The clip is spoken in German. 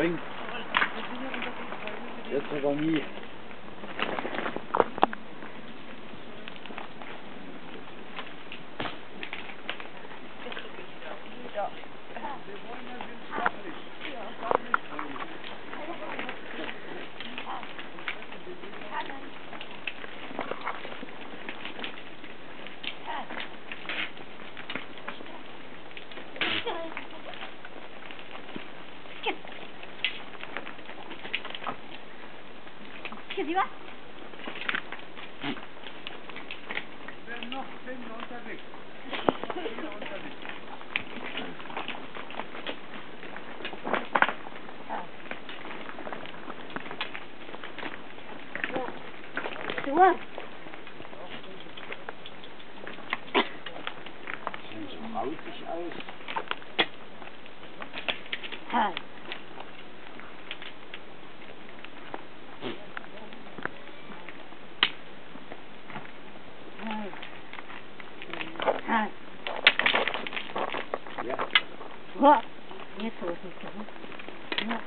bringt. Jetzt aber nie. Hier, sieh mal. noch sind wir unterwegs. Sind wir unterwegs. Du hast. Sieht so rauchig aus. Ha. Ha. Ja. Ha. Jetzt ist es. Ja.